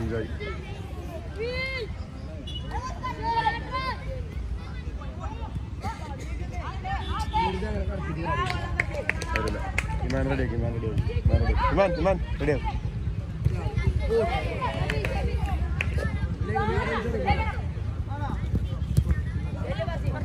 Anjay. Iman ready, Iman ready, Iman ready. Iman, Iman ready.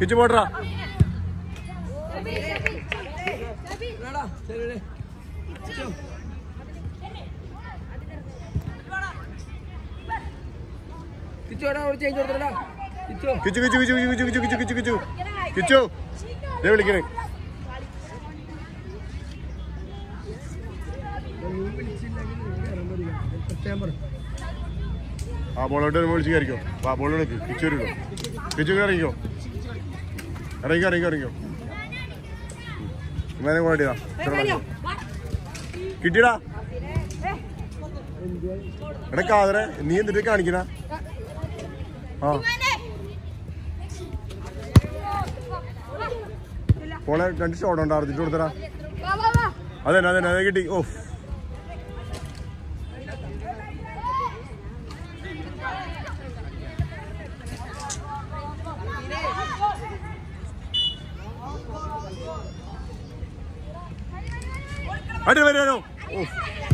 Kichu പോട്ടറാ Kichu Kichu. Kichu Kichu Kichu Kichu Kichu Kichu Kichu Kichu. ദേ വിളിക്കണേ. ആ ബോളോട്ട് വിളിച്ച് കയറിക്കോ. ആ ബോളോട്ട് കിച്ചു കിച്ചു ഇറങ്ങിക്കോ ഇറങ്ങിക്കോ ഇറങ്ങിക്കോ ഇറങ്ങിക്കോ. ഇമാനെ കൊണ്ടിടാ കിട്ടിയടാ. എടാ കാതറെ നീ എന്തിട്ട് കാണിക്കണ? ആ. പോളെ രണ്ട് ഷോട്ട് ഉണ്ട് കൊടുത്തടാ. അതന്നെ അതന്നെ അതെ കിട്ടി. ഓ അടി വരാനോ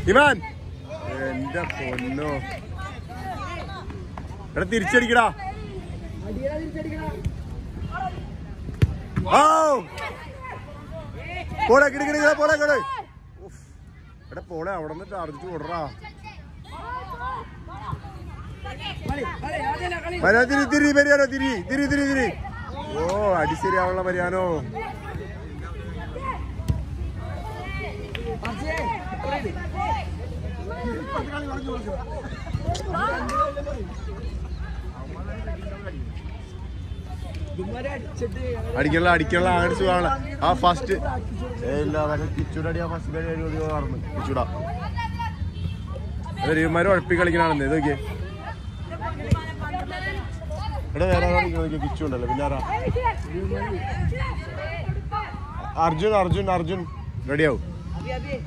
ഇമാൻ എന്റെ പൊന്നോ. എടാ തിരിച്ചടിക്കടാ. ഓ. പോളെ കിടിക്കിടിക്കട പോളെ കട എടാ പോളെ അവിടെ നിന്ന് ടാർജിച്ച് കൊടുറാ വരാ തിരി തിരി തിരി. തിരി തിരി തിരി. ഓ അടി ശരിയാവുള്ള വരിയാനോ അടിക്കണ അടിക്കണ അടിച്ചു കാണാം ആ ഫസ്റ്റ് ഇല്ല അതൊക്കെ കിച്ചൂടടി ആ ഉഴപ്പി കളിക്കണാണെന്ന് ഇത് ഇവിടെ വേറെ കളിക്കുന്നത് കിച്ചു ഉണ്ടല്ലോ. പിന്നെ അർജുൻ അർജുൻ അർജുൻ. റെഡിയാവും 不要变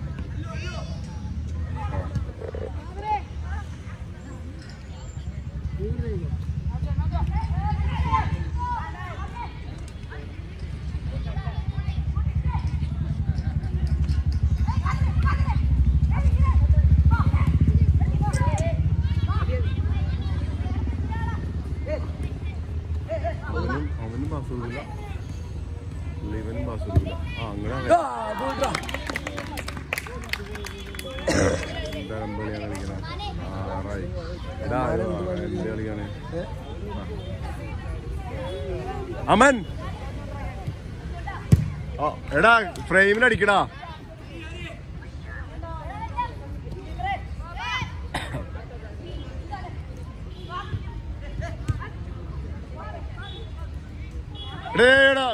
എന്താ കളിയാണ് കളിക്കണേ ആറായി. എടാ എന്ത് കളിയാണ്? അമൻ. ആ, എടാ ഫ്രെയിമിൽ അടിക്കടാ. എടേടാ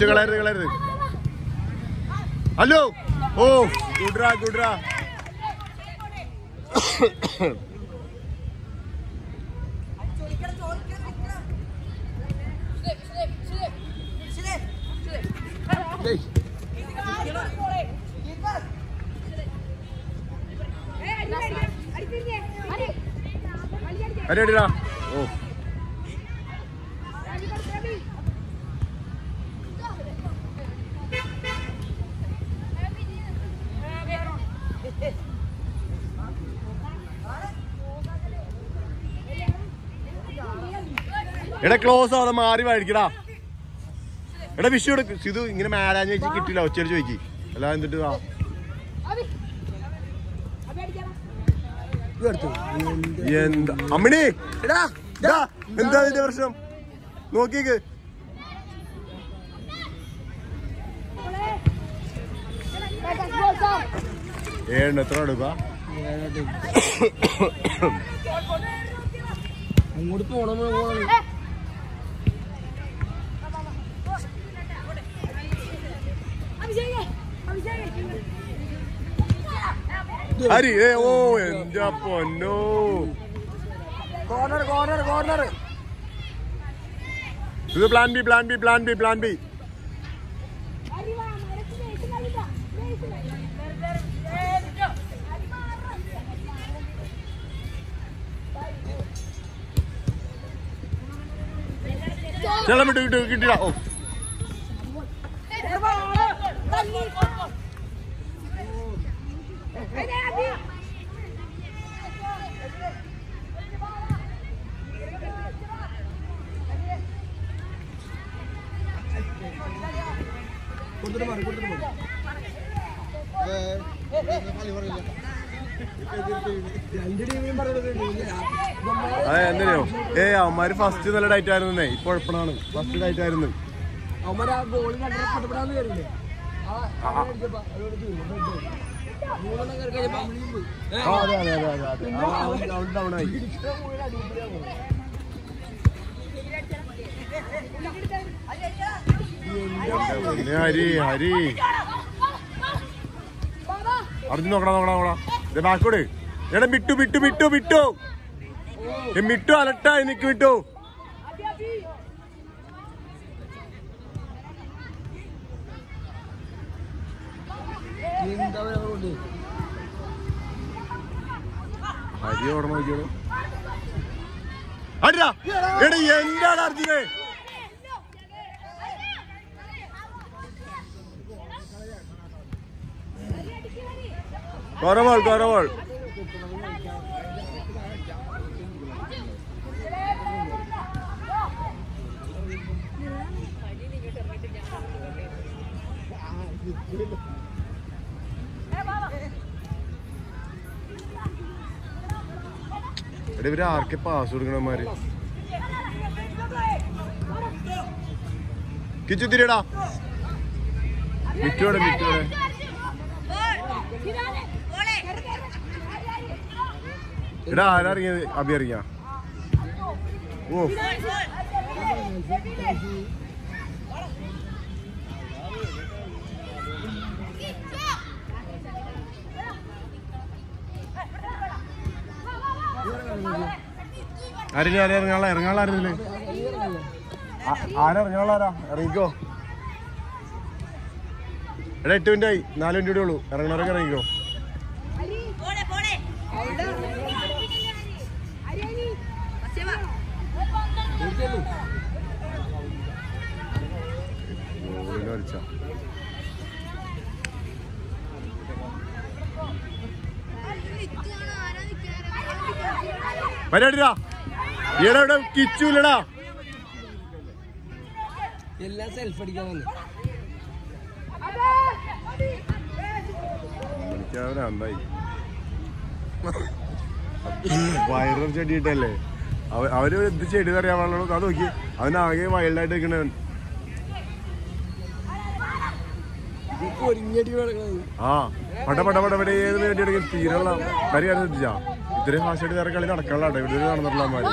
വിശ്വ കളയരുത് കളയരുത് ഹലോ ഓ ഗുഡ്രാ ഗുഡ്രാ. അടി അടിടാ ഓ എടാ ക്ലോസ് ആവാതെ മാറി മേടിക്കടാ എടാ. വിഷു എടുക്ക്. സിതു ഇങ്ങനെ മാരാഞ്ഞ വെച്ച് കിട്ടില്ല ഒച്ചയിൽ ചോദിക്കി അല്ല എന്നിട്ട് വാ എന്താ? അമ്മിണി! എടാ എന്താ അതിന്റെ പ്രശ്നം? നോക്കിക്ക് ഏഴ് എത്ര എടുക്ക. അങ്ങോട്ട് പോണം. പോണം ഹരി ഏ ഓ എന്താ പൊന്നോ കോർണർ കോർണർ കോർണർ ഇത് plan B plan B plan B plan B ചെല്ലാം വിട്ടു കിട്ടു കിട്ടില്ല ഓ കൊടുത്തിട്ട് മാറി കൊടുത്തിട്ട് മാറി രണ്ട് ടീമിനും പറയുന്നത് അതെ എന്തിനോ? ഏ അവന്മാര് ഫസ്റ്റ് നല്ല ഡൈറ്റ് ആയിരുന്നു. ഇപ്പൊ കുഴപ്പമാണ് ഫസ്റ്റ് ഡൈറ്റ് ആയിരുന്നു. അതെ ആയി. പിന്നെ ഹരി ഹരി. അറിഞ്ഞു നോക്കടാ നോക്കടാ നോക്കടാ. ഇത് ബാക്കോട് എടാ വിട്ടു വിട്ടു വിട്ടു വിട്ടു മിട്ടു വിട്ടു എന്താ പറയാ കൊണ്ട് ഹരി ഓടണം നോക്കിയോളൂ അടിടാ എടാ എന്താണ് അർജുനെ? കുറവോൾ കുറവോൾ എടാ ഇവർ ആർക്ക് പാസ് കൊടുക്കണമാര് കിച്ചു തിരിയടാ. മിറ്റോടെ മിറ്റോടെ എടാ ആരാ അബി അറിയാ? ഓ ആരും ആരും ഇറങ്ങാള ഇറങ്ങാളായിരുന്നില്ലേ ആരാ ഇറങ്ങാളാരാ ഇറങ്ങിക്കോ. എടാ എട്ട് മിനിറ്റ് ആയി. നാല് മിനിറ്റ് കൂടെ ഉള്ളൂ. ഇറങ്ങണവരൊക്കെ ഇറങ്ങിക്കോ. വലിച്ചാ പരിപാടിടാ ഈടാ ഇവിടെ കിച്ചൂലടാ. എല്ലാം സെൽഫ് അടിക്കാൻ വന്നു. വയറൊരു ചെടിയിട്ടല്ലേ അവർ എന്ത് ചെടി അറിയാൻ പാടുള്ളൂ അത് നോക്കി അവനാകെ വൈൽഡായിട്ട് നിൽക്കണവൻ ആ പട പട പട പട ഏത് വേണ്ടി എടുക്കും തീരെയുള്ള കാര്യം ശ്രദ്ധിച്ചാ ഇത്രയും ഫാസ്റ്റായിട്ട് വേറെ കളി നടക്കാനുള്ള ഇവിടെ നടന്നിട്ടുള്ള അരിയൊക്കെ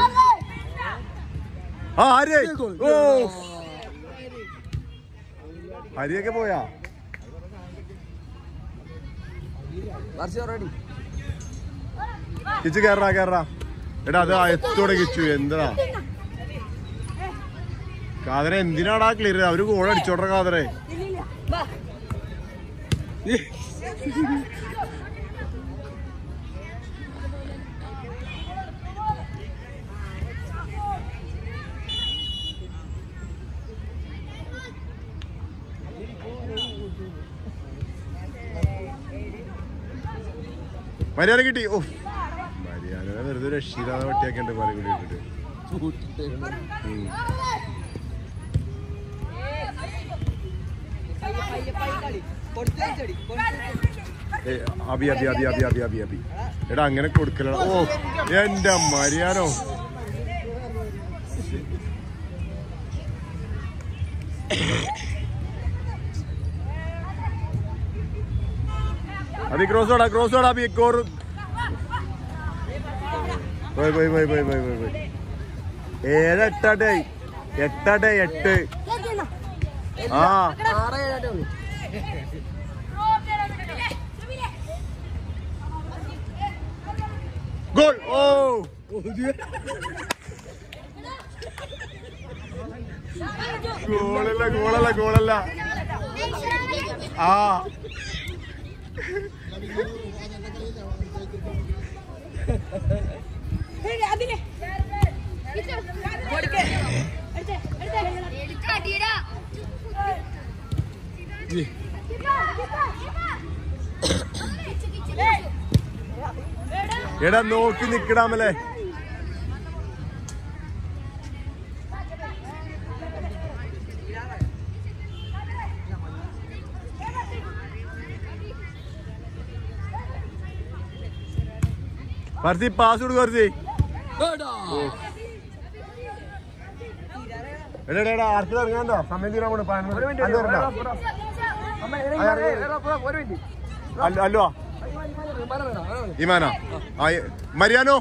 ആ ആര്യ? ഓ. ഹരിയൊക്കെ പോയാ? ചേച്ചി റെഡി കിച്ചു കേറാ കേറാ എടാ അത് അയത്തുടങ്ങിച്ചു എന്താ കാതര എന്തിനാടാ ക്ലിയർ അവർ ഗോൾ അടിച്ചോട്ടെ കാതറെ. മര്യാദ കിട്ടി. ഓ മര്യാദ വെറുതെ രക്ഷിതാതെ പറയും കൂടി ഇട്ടിട്ട്. അബി അബി അബി അബി അബി അബി അബി. എടാ അങ്ങനെ കൊടുക്കലാണ് ഓ എന്റെ മരിയാനോ അബി ക്രോസ് ഓടാ ക്രോസ് ഓടാ അബി കോർ പോയി പോയി പോയി പോയി പോയി പോയി പോയി. ഏഴ് എട്ടാട്ടെ എട്ടാട്ടെ എട്ട് ആ. ഗോൾ. ഓ. ഗോളല്ല ഗോളല്ല ഗോളല്ല. ആ. അതിനെ എടാ നോക്കി നിക്കടാമല്ലേ. പർസി പാസ് കൊടുക്കും പർസി എടാ. എടാ അടുത്തത് ഇറങ്ങാണ്ടോ സമയം തീരാൻ പോണു. പതിനൊന്ന് അല്ല അല്ലോ? ഇമാനോ. ആ മരിയാനോ?